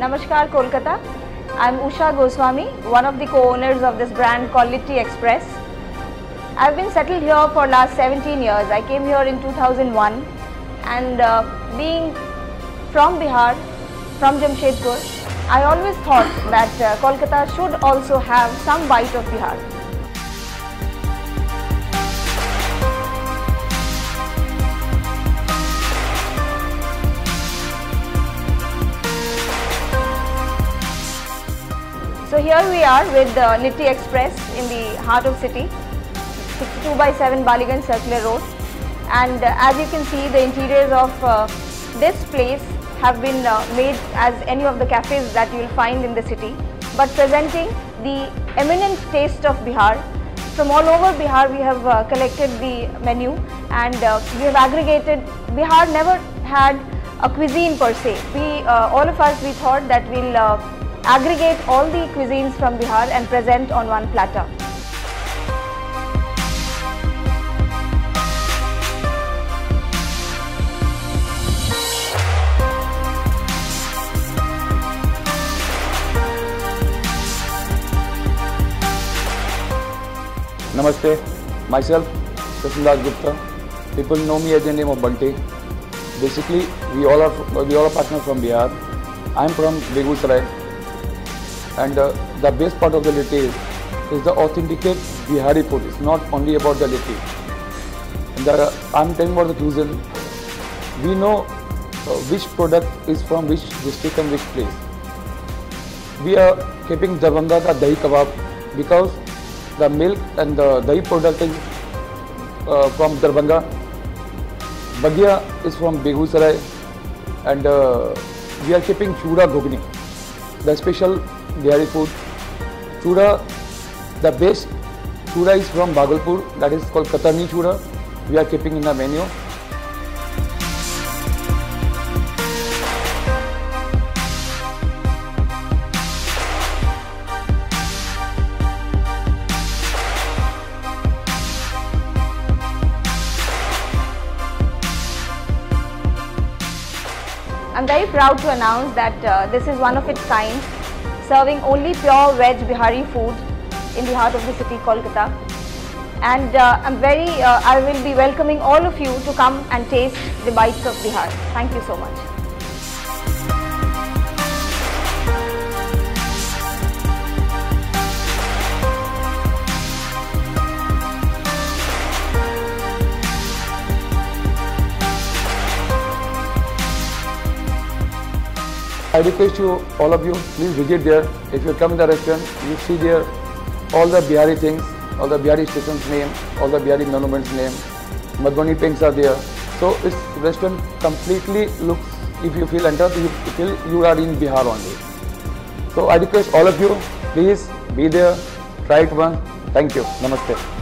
नमस्कार Kolkata. I'm Usha Goswami, one of the co-owners of this brand called Express. I've been settled here for last 17 years. I came here in 2001 and uh, being from Bihar, from Jamshedpur, I always thought that uh, Kolkata should also have some bite of Bihar. So here we are with the Litti Express in the heart of city, 62 by 7 Ballygunge Circular Road. And uh, as you can see, the interiors of uh, this place have been uh, made as any of the cafes that you will find in the city, but presenting the eminent taste of Bihar. From all over Bihar, we have uh, collected the menu and uh, we have aggregated. Bihar never had a cuisine per se. We, uh, all of us, we thought that we'll uh, aggregate all the cuisines from Bihar and present on one platter. Namaste, myself Sasindar Gupta. People know me as the name of Bunty. Basically, we all are we all are partners from Bihar. I'm from Begusarai, and uh, the best part of the litti is, is the authenticate Bihari food. It's not only about the litti. The, I'm telling about the cuisine. We know uh, which product is from which district and which place. We are keeping Darbhanga ka dahi kebab because the milk and the dahi product is uh, from Darbhanga. Bagia is from Begusarai and uh, we are keeping Chura Ghugni, the special dairy food. Chura, the best Chura is from Bhagalpur, that is called Katarni Chura. We are keeping in the menu. I'm very proud to announce that uh, this is one of its kind, serving only pure veg Bihari food in the heart of the city, Kolkata. And uh, I'm very, uh, I will be welcoming all of you to come and taste the bites of Bihar. Thank you so much. I request you, all of you, please visit there. If you come in the restaurant, you see there all the Bihari things, all the Bihari stations name, all the Bihari monuments name, Madhubani paints are there. So this restaurant completely looks, if you feel entered, you feel you are in Bihar only. So I request all of you, please be there, try it once. Thank you. Namaste.